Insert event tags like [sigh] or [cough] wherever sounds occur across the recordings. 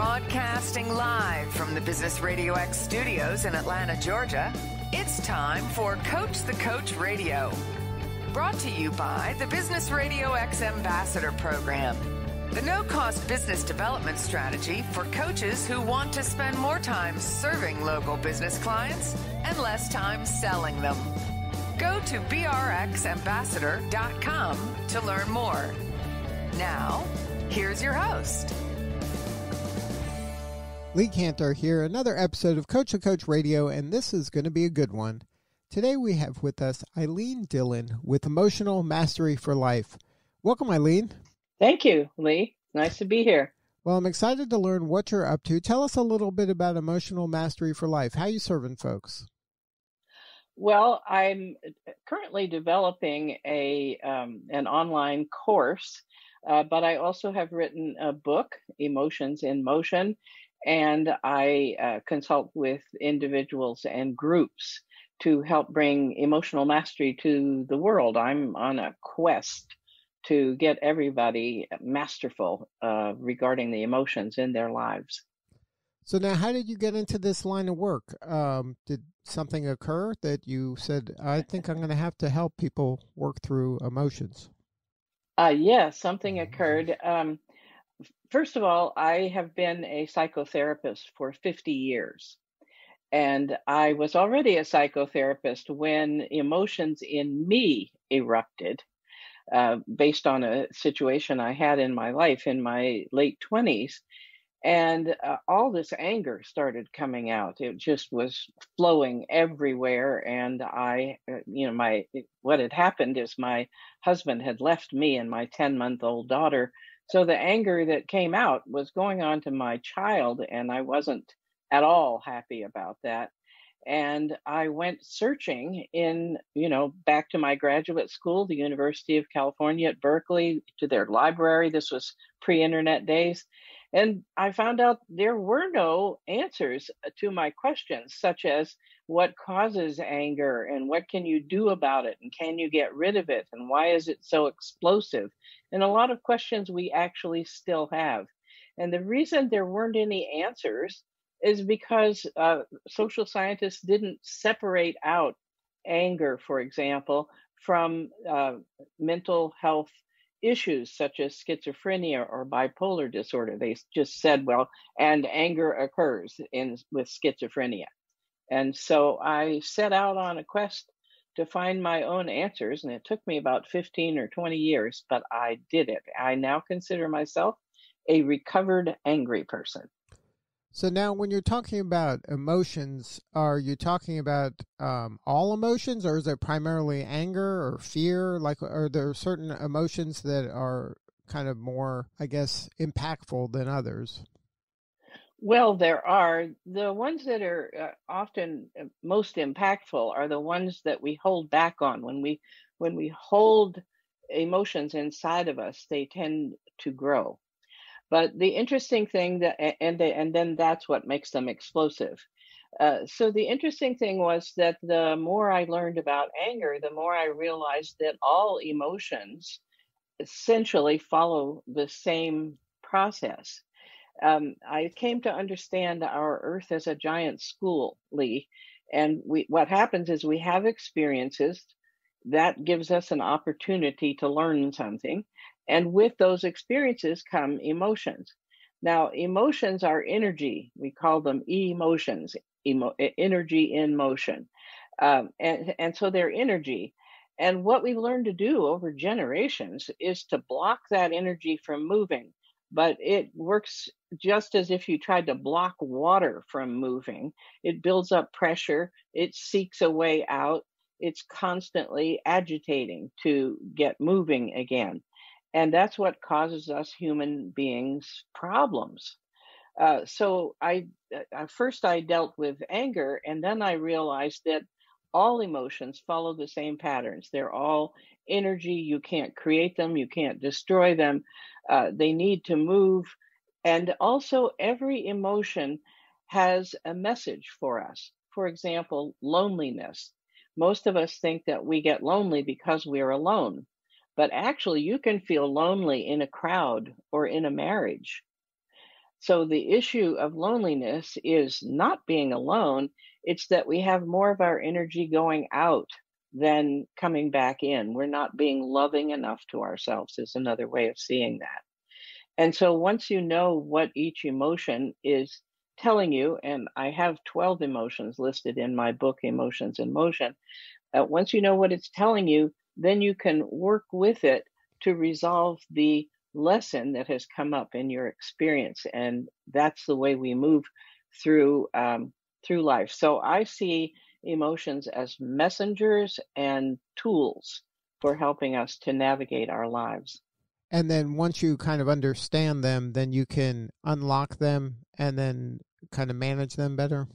Broadcasting live from the Business Radio X studios in Atlanta, Georgia, it's time for Coach the Coach Radio. Brought to you by the Business Radio X Ambassador Program, the no cost business development strategy for coaches who want to spend more time serving local business clients and less time selling them. Go to brxambassador.com to learn more. Now, here's your host. Lee Kantor here, another episode of Coach the Coach Radio, and this is going to be a good one. Today we have with us Ilene Dillon with Emotional Mastery for Life. Welcome, Ilene. Thank you, Lee. Nice to be here. Well, I'm excited to learn what you're up to. Tell us a little bit about Emotional Mastery for Life. How you serving folks? Well, I'm currently developing a um, an online course, uh, but I also have written a book, Emotions in Motion, and I uh, consult with individuals and groups to help bring emotional mastery to the world. I'm on a quest to get everybody masterful uh, regarding the emotions in their lives. So now, how did you get into this line of work? Um, did something occur that you said, "I think I'm going to have to help people work through emotions"? Uh, yes, yeah, something occurred. Um, first of all, I have been a psychotherapist for 50 years. And I was already a psychotherapist when emotions in me erupted uh, based on a situation I had in my life in my late 20s. And uh, all this anger started coming out. It just was flowing everywhere. And I, uh, you know, my, what had happened is my husband had left me and my 10 month old daughter so the anger that came out was going on to my child, and I wasn't at all happy about that. And I went searching in, you know, back to my graduate school, the University of California at Berkeley, to their library. This was pre internet days. And I found out there were no answers to my questions, such as what causes anger and what can you do about it and can you get rid of it and why is it so explosive and a lot of questions we actually still have. And the reason there weren't any answers is because uh, social scientists didn't separate out anger, for example, from uh, mental health issues such as schizophrenia or bipolar disorder. They just said, well, and anger occurs in with schizophrenia. And so I set out on a quest to find my own answers. And it took me about 15 or 20 years, but I did it. I now consider myself a recovered angry person. So now, when you're talking about emotions, are you talking about um, all emotions, or is it primarily anger or fear? Like, are there certain emotions that are kind of more, I guess, impactful than others? Well, there are. The ones that are uh, often uh, most impactful are the ones that we hold back on. When we when we hold emotions inside of us, they tend to grow. But the interesting thing that and they, and then that's what makes them explosive. Uh, so the interesting thing was that the more I learned about anger, the more I realized that all emotions essentially follow the same process um, I came to understand our Earth as a giant school, Lee. And we, what happens is we have experiences that gives us an opportunity to learn something. And with those experiences come emotions. Now, emotions are energy. We call them emotions, emo- energy in motion. Um, and, and so they're energy. And what we've learned to do over generations is to block that energy from moving but it works just as if you tried to block water from moving. It builds up pressure, it seeks a way out, it's constantly agitating to get moving again. And that's what causes us human beings problems. Uh, so I uh, first I dealt with anger, and then I realized that all emotions follow the same patterns. They're all energy. You can't create them, you can't destroy them. Uh, they need to move. And also, every emotion has a message for us. For example, loneliness. Most of us think that we get lonely because we're alone, but actually, you can feel lonely in a crowd or in a marriage. So the issue of loneliness is not being alone, it's that we have more of our energy going out than coming back in. We're not being loving enough to ourselves, is another way of seeing that. And so once you know what each emotion is telling you, and I have 12 emotions listed in my book, Emotions in Motion, uh, once you know what it's telling you, then you can work with it to resolve the lesson that has come up in your experience. And that's the way we move through um, through life. So I see emotions as messengers and tools for helping us to navigate our lives. And then once you kind of understand them, then you can unlock them and then kind of manage them better.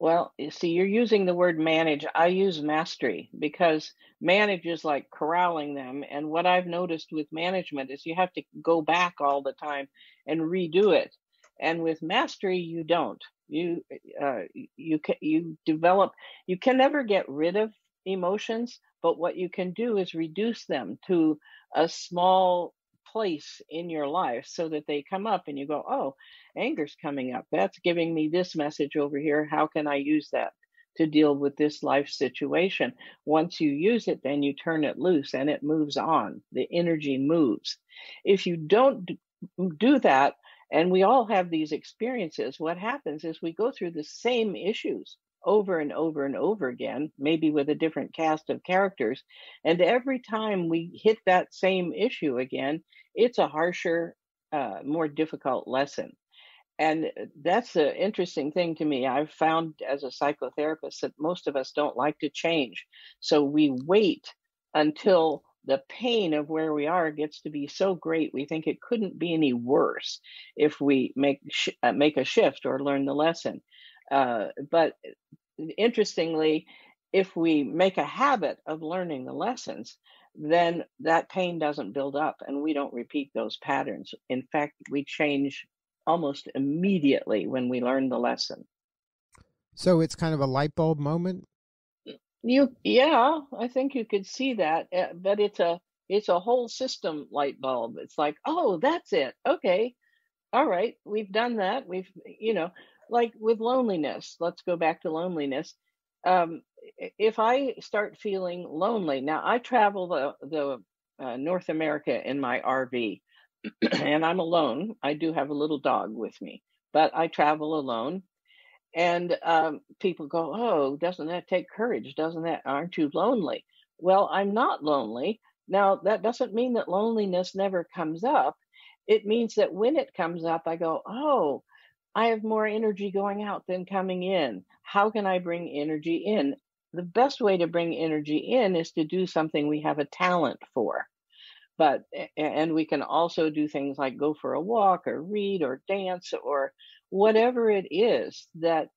Well, you see, you're using the word manage. I use mastery because manage is like corralling them. And what I've noticed with management is you have to go back all the time and redo it. And with mastery, you don't you uh, you can you develop you can never get rid of emotions but what you can do is reduce them to a small place in your life so that they come up and you go oh anger's coming up. That's giving me this message over here. How can i use that to deal with this life situation? Once you use it then you turn it loose and it moves on. The energy moves. If you don't do that and we all have these experiences. What happens is we go through the same issues over and over and over again, maybe with a different cast of characters. And every time we hit that same issue again, it's a harsher, uh, more difficult lesson. And that's an interesting thing to me. I've found as a psychotherapist that most of us don't like to change. So we wait until the pain of where we are gets to be so great we think it couldn't be any worse if we make sh- uh, make a shift or learn the lesson. Uh, but interestingly if we make a habit of learning the lessons then that pain doesn't build up and we don't repeat those patterns. In fact we change almost immediately when we learn the lesson. So it's kind of a light bulb moment you, yeah, I think you could see that, uh, but it's a it's a whole system light bulb. It's like, oh, that's it. Okay, all right, we've done that. We've, you know, like with loneliness. Let's go back to loneliness. Um, if I start feeling lonely, now I travel the the uh, North America in my RV, [clears throat] and I'm alone. I do have a little dog with me, but I travel alone and um, people go, "Oh, doesn't that take courage? Doesn't that? Aren't you lonely?" Well, I'm not lonely. Now, that doesn't mean that loneliness never comes up. It means that when it comes up, I go, "Oh, I have more energy going out than coming in. How can I bring energy in?" The best way to bring energy in is to do something we have a talent for but and we can also do things like go for a walk or read or dance or whatever it is that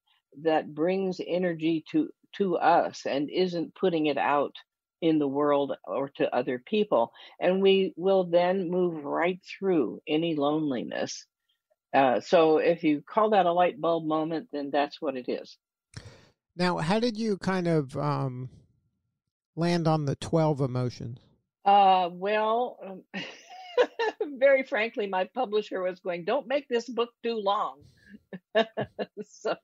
that brings energy to to us and isn't putting it out in the world or to other people. And we will then move right through any loneliness. Uh, so if you call that a light bulb moment then that's what it is. Now how did you kind of um, land on the 12 emotions? Uh, well um, [laughs] very frankly my publisher was going don't make this book too long [laughs] so,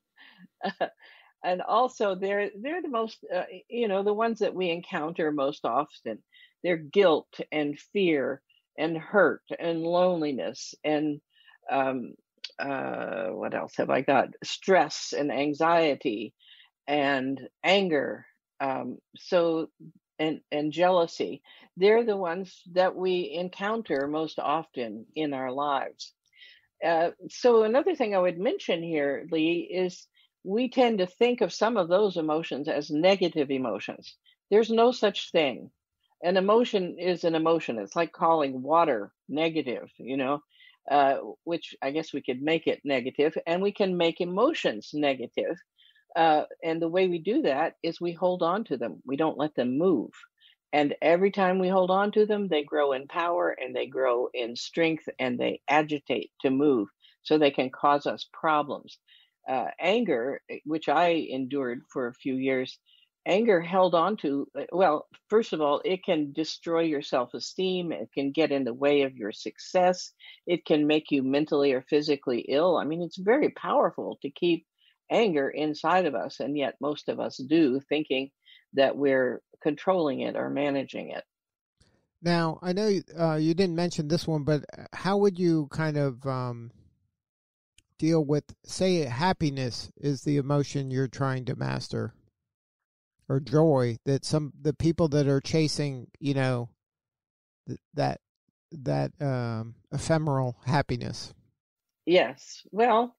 uh, [laughs] and also they're they're the most uh, you know the ones that we encounter most often. They're guilt and fear and hurt and loneliness and um, uh, what else have I got? Stress and anxiety and anger. Um, so and and jealousy. They're the ones that we encounter most often in our lives. Uh, so another thing I would mention here, Lee, is we tend to think of some of those emotions as negative emotions. There's no such thing. An emotion is an emotion. It's like calling water negative, you know, uh, which I guess we could make it negative, and we can make emotions negative. Uh, and the way we do that is we hold on to them. We don't let them move. And every time we hold on to them, they grow in power and they grow in strength and they agitate to move so they can cause us problems. Uh, anger, eh, which I endured for a few years, anger held on to, uh, well, first of all, it can destroy your self esteem. It can get in the way of your success. It can make you mentally or physically ill. I mean, it's very powerful to keep anger inside of us. And yet, most of us do, thinking that we're controlling it or managing it. Now, I know uh, you didn't mention this one, but uh, how would you kind of um, deal with, say, happiness is the emotion you're trying to master? or joy that some the people that are chasing you know that that um, ephemeral happiness yes well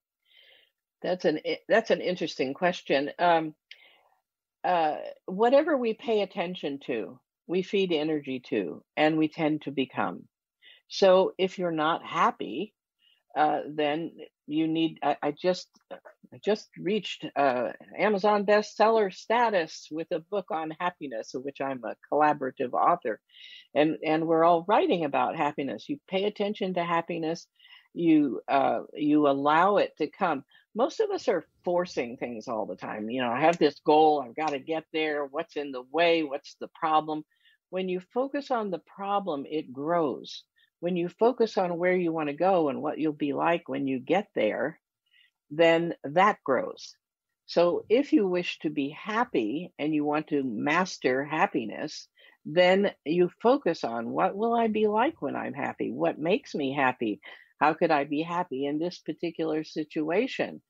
that's an that's an interesting question um, uh, whatever we pay attention to we feed energy to and we tend to become so if you're not happy uh, then you need. I, I just I just reached uh, Amazon bestseller status with a book on happiness, of which I'm a collaborative author, and and we're all writing about happiness. You pay attention to happiness, you uh, you allow it to come. Most of us are forcing things all the time. You know, I have this goal, I've got to get there. What's in the way? What's the problem? When you focus on the problem, it grows when you focus on where you want to go and what you'll be like when you get there, then that grows. So if you wish to be happy and you want to master happiness, then you focus on what will I be like when I'm happy? What makes me happy? How could I be happy in this particular situation?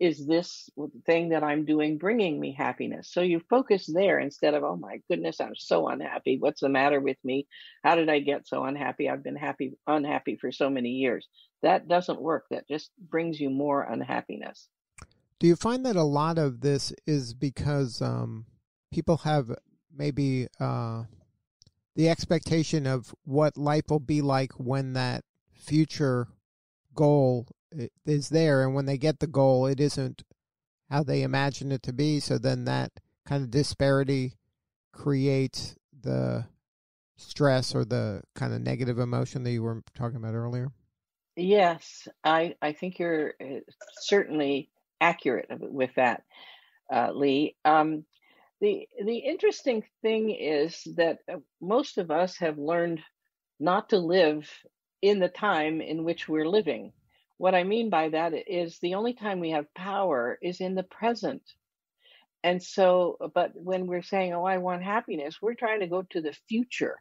is this thing that I'm doing bringing me happiness? So you focus there instead of, oh my goodness, I'm so unhappy. What's the matter with me? How did I get so unhappy? I've been happy, unhappy for so many years. That doesn't work. That just brings you more unhappiness. Do you find that a lot of this is because um, people have maybe uh, the expectation of what life will be like when that future goal is there and when they get the goal it isn't how they imagine it to be so then that kind of disparity creates the stress or the kind of negative emotion that you were talking about earlier? Yes i i think you're uh, certainly accurate with that uh, lee. Um, the the interesting thing is that uh, most of us have learned not to live in the time in which we're living what I mean by that is the only time we have power is in the present. And so, but when we're saying, oh, I want happiness, we're trying to go to the future.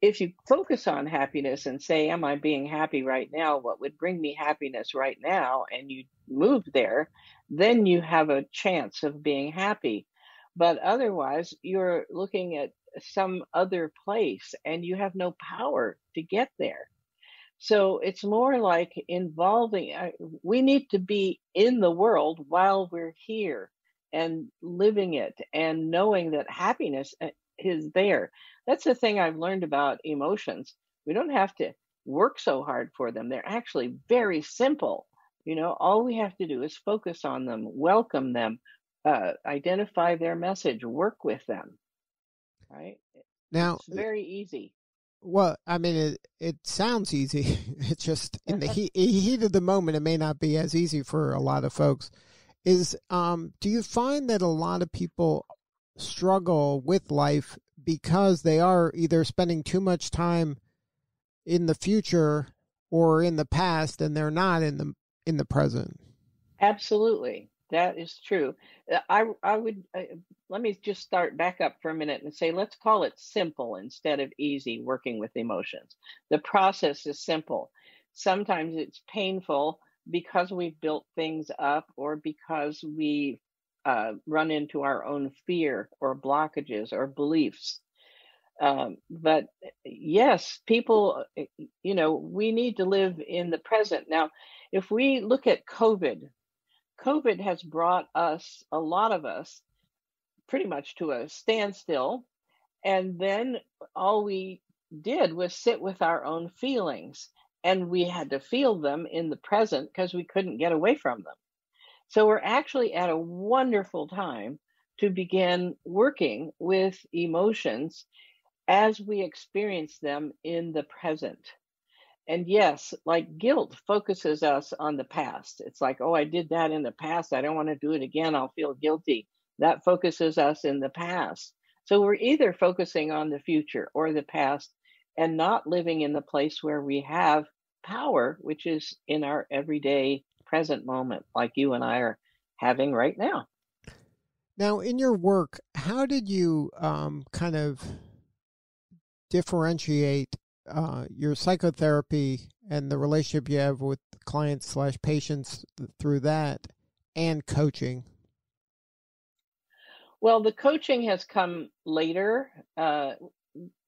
If you focus on happiness and say, Am I being happy right now? What would bring me happiness right now? And you move there, then you have a chance of being happy. But otherwise, you're looking at some other place and you have no power to get there. So it's more like involving, uh, we need to be in the world while we're here and living it and knowing that happiness uh, is there. That's the thing I've learned about emotions. We don't have to work so hard for them, they're actually very simple. You know, all we have to do is focus on them, welcome them, uh, identify their message, work with them. Right? Now, it's very easy. Well, I mean, it it sounds easy. [laughs] It's just in the [laughs] heat, heat of the moment, it may not be as easy for a lot of folks. Is um, do you find that a lot of people struggle with life because they are either spending too much time in the future or in the past, and they're not in the in the present? Absolutely. That is true. Uh, I I would uh, let me just start back up for a minute and say let's call it simple instead of easy working with emotions. The process is simple. Sometimes it's painful because we've built things up or because we uh, run into our own fear or blockages or beliefs. Um, but yes, people, uh, you know, we need to live in the present. Now, if we look at COVID, COVID has brought us, a lot of us, pretty much to a standstill. And then all we did was sit with our own feelings. And we had to feel them in the present because we couldn't get away from them. So we're actually at a wonderful time to begin working with emotions as we experience them in the present and yes, like guilt focuses us on the past. It's like, oh, I did that in the past. I don't want to do it again. I'll feel guilty. that focuses us in the past. So we're either focusing on the future or the past and not living in the place where we have power, which is in our everyday present moment, like you and I are having right now. Now, in your work, how did you um, kind of differentiate uh, your psychotherapy and the relationship you have with clients slash patients through that and coaching? Well, the coaching has come later. Uh,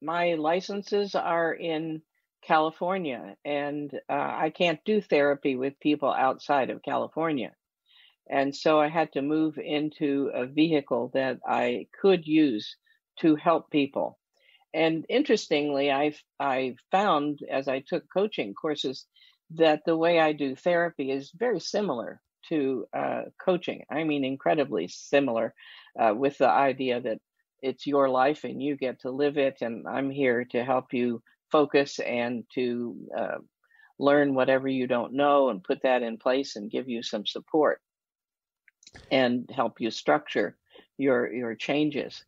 my licenses are in California, and uh, I can't do therapy with people outside of California. And so I had to move into a vehicle that I could use to help people. And interestingly, I I found as I took coaching courses that the way I do therapy is very similar to uh, coaching. I mean, incredibly similar, uh, with the idea that it's your life and you get to live it, and I'm here to help you focus and to uh, learn whatever you don't know and put that in place and give you some support and help you structure your your changes.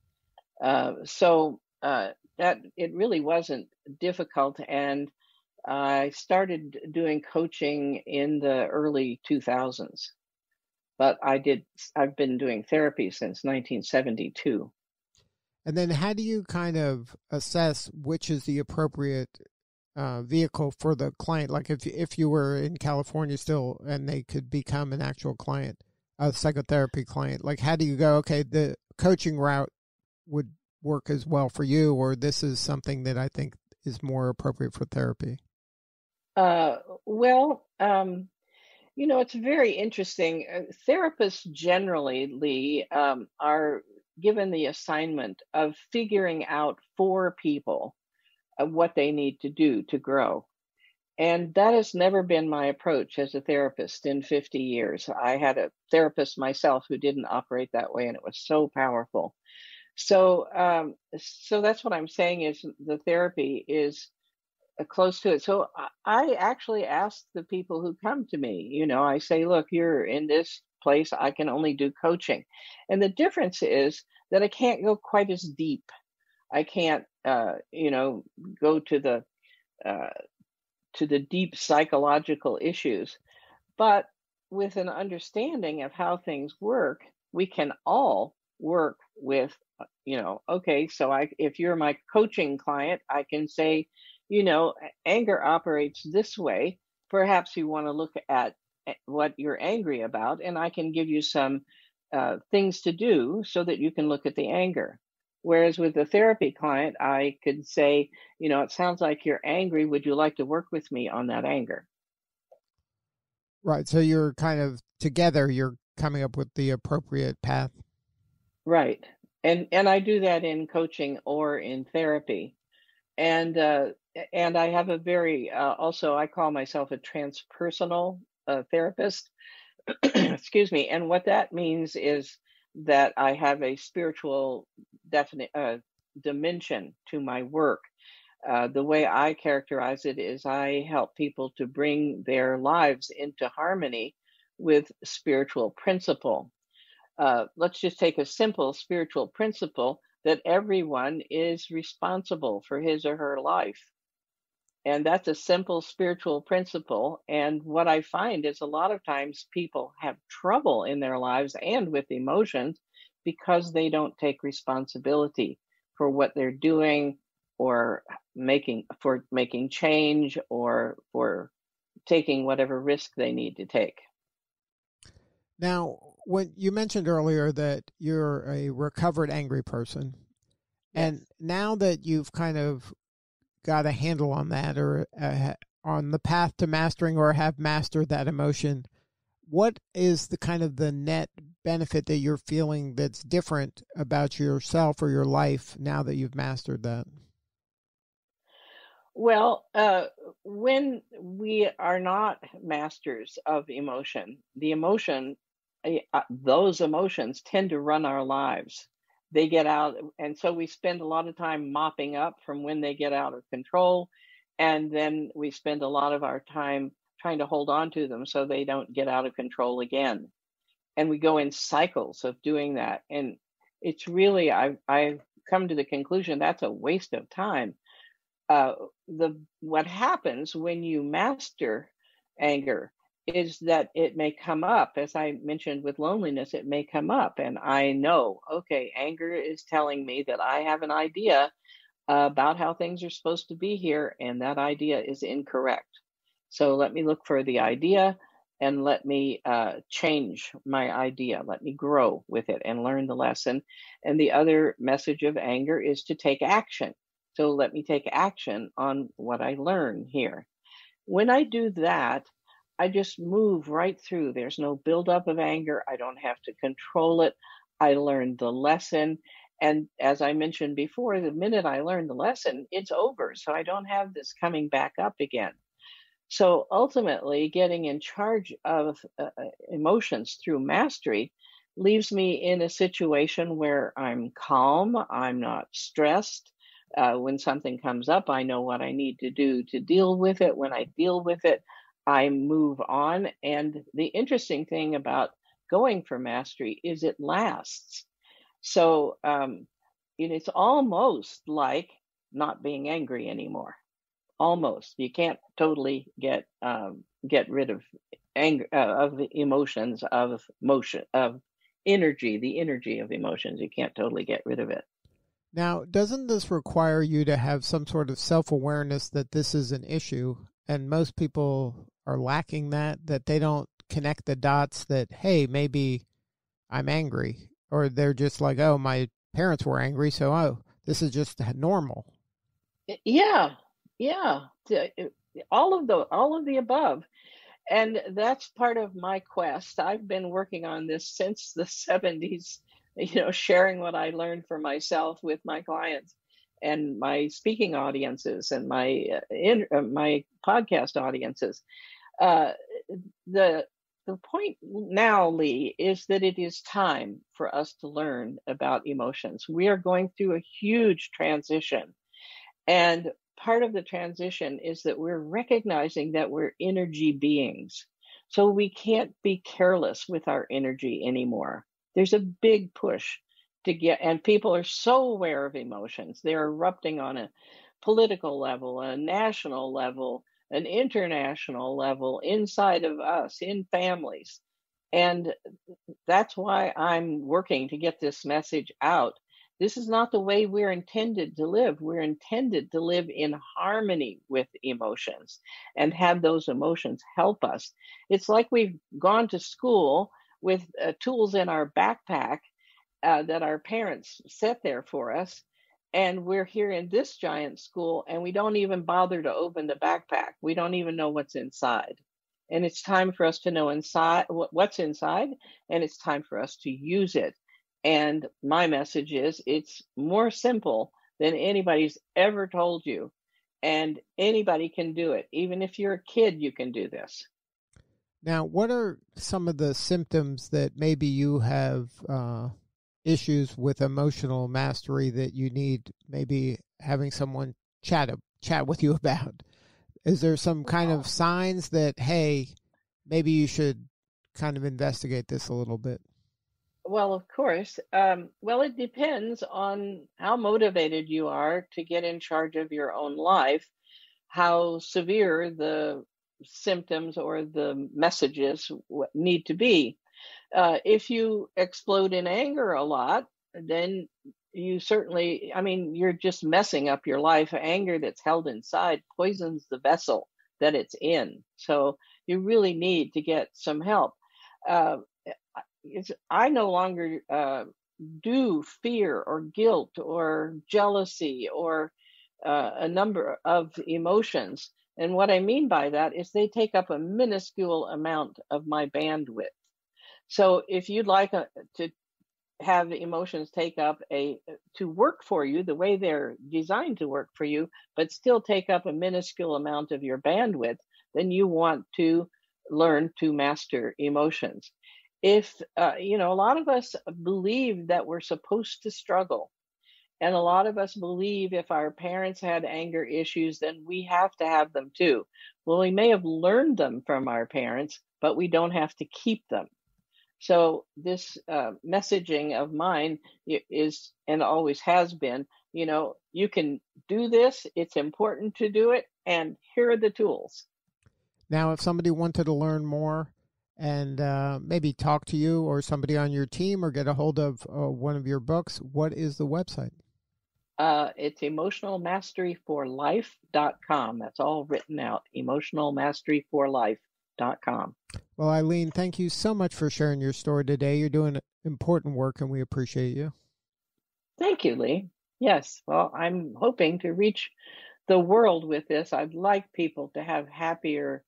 Uh, so uh, that it really wasn't difficult, and I started doing coaching in the early 2000s. But I did. I've been doing therapy since 1972. And then, how do you kind of assess which is the appropriate uh, vehicle for the client? Like, if if you were in California still, and they could become an actual client, a psychotherapy client, like, how do you go? Okay, the coaching route would work as well for you, or this is something that I think is more appropriate for therapy. Uh, well, um, you know, it's very interesting. Uh, therapists generally, Lee, um, are given the assignment of figuring out for people uh, what they need to do to grow. And that has never been my approach as a therapist in 50 years. I had a therapist myself who didn't operate that way, and it was so powerful. So, um, so that's what I'm saying is the therapy is uh, close to it. So I actually ask the people who come to me, you know, I say, look, you're in this place. I can only do coaching. And the difference is that I can't go quite as deep. I can't, uh, you know, go to the uh, to the deep psychological issues, but with an understanding of how things work, we can all work with, uh, you know, okay, so I, if you're my coaching client, I can say, you know, anger operates this way. Perhaps you want to look at eh, what you're angry about, and I can give you some uh, things to do so that you can look at the anger. Whereas with a therapy client, I could say, you know, it sounds like you're angry. Would you like to work with me on that anger? Right. So you're kind of together, you're coming up with the appropriate path. Right. And and I do that in coaching or in therapy. And uh, and I have a very uh, also I call myself a transpersonal uh, therapist. [clears throat] Excuse me. And what that means is that I have a spiritual definite uh, dimension to my work. Uh, the way I characterize it is I help people to bring their lives into harmony with spiritual principle. Uh, let's just take a simple spiritual principle that everyone is responsible for his or her life. And that's a simple spiritual principle. And what I find is a lot of times people have trouble in their lives and with emotions because they don't take responsibility for what they're doing or making for making change or for taking whatever risk they need to take. Now, when you mentioned earlier that you're a recovered angry person, yes. and now that you've kind of got a handle on that or uh, on the path to mastering or have mastered that emotion, what is the kind of the net benefit that you're feeling that's different about yourself or your life now that you've mastered that? Well, uh, when we are not masters of emotion, the emotion, those emotions tend to run our lives they get out and so we spend a lot of time mopping up from when they get out of control and then we spend a lot of our time trying to hold on to them so they don't get out of control again and we go in cycles of doing that. And it's really, I've, I've come to the conclusion that's a waste of time. Uh, the what happens when you master anger is that it may come up. As i mentioned with loneliness it may come up and i know okay anger is telling me that i have an idea about how things are supposed to be here and that idea is incorrect. So let me look for the idea and let me uh, change my idea. Let me grow with it and learn the lesson. And the other message of anger is to take action. So let me take action on what i learn here. When i do that I just move right through. There's no buildup of anger. I don't have to control it. I learned the lesson. And as I mentioned before, the minute I learn the lesson, it's over. So I don't have this coming back up again. So ultimately, getting in charge of uh, uh emotions through mastery leaves me in a situation where I'm calm, I'm not stressed. Uh, when something comes up, I know what I need to do to deal with it. When I deal with it, I move on. And the interesting thing about going for mastery is it lasts. So um, it's almost like not being angry anymore. Almost, you can't totally get um, get rid of anger uh, of emotions of motion of energy, the energy of emotions. You can't totally get rid of it. Now, doesn't this require you to have some sort of self awareness that this is an issue? And most people are lacking that that they don't connect the dots that hey maybe i'm angry or they're just like oh my parents were angry so oh this is just normal. Yeah yeah uh, all of the all of the above. And that's part of my quest. I've been working on this since the 70s you know sharing what i learned for myself with my clients and my speaking audiences and my uh, in, uh, my podcast audiences uh, the the point now, Lee, is that it is time for us to learn about emotions. We are going through a huge transition. And part of the transition is that we're recognizing that we're energy beings. So we can't be careless with our energy anymore. There's a big push to get, and people are so aware of emotions. They're erupting on a political level, a national level, an international level inside of us in families. And that's why I'm working to get this message out. This is not the way we're intended to live. We're intended to live in harmony with emotions and have those emotions help us. It's like we've gone to school with uh, tools in our backpack uh, that our parents set there for us. And we're here in this giant school and we don't even bother to open the backpack. We don't even know what's inside. And it's time for us to know inside what's inside and it's time for us to use it. And my message is it's more simple than anybody's ever told you. And anybody can do it. Even if you're a kid you can do this. Now what are some of the symptoms that maybe you have uh, issues with emotional mastery that you need maybe having someone chat chat with you [laughs] about? Is there some kind of signs that hey, maybe you should kind of investigate this a little bit? Well, of course. Um, well, it depends on how motivated you are to get in charge of your own life, how severe the symptoms or the messages need to be. Uh, if you explode in anger a lot, then you certainly, I mean, you're just messing up your life. Anger that's held inside poisons the vessel that it's in. So you really need to get some help. Uh, I no longer uh, do fear or guilt or jealousy or uh, a number of emotions. And what I mean by that is they take up a minuscule amount of my bandwidth. So if you'd like a, uh, to have emotions take up a to work for you the way they're designed to work for you, but still take up a minuscule amount of your bandwidth, then you want to learn to master emotions. If uh, you know, a lot of us believe that we're supposed to struggle. And a lot of us believe if our parents had anger issues, then we have to have them too. Well, we may have learned them from our parents, but we don't have to keep them. So this uh, messaging of mine is and always has been, you know, you can do this. It's important to do it, and here are the tools. Now, if somebody wanted to learn more and uh, maybe talk to you or somebody on your team or get a hold of uh, one of your books, what is the website? Uh, it's emotionalmasteryforlife.com. That's all written out. Emotionalmasteryforlife.com. Well, Ilene, thank you so much for sharing your story today. You're doing important work and we appreciate you. Thank you, Lee. Yes. Well, I'm hoping to reach the world with this. I'd like people to have happier,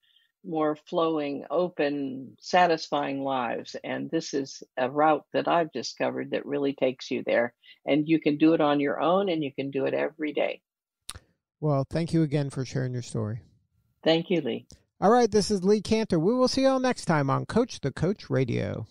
more flowing, open, satisfying lives. And this is a route that I've discovered that really takes you there. And you can do it on your own and you can do it every day. Well, thank you again for sharing your story. Thank you, Lee. All right, this is Lee Kantor. We will see you all next time on Coach the Coach Radio.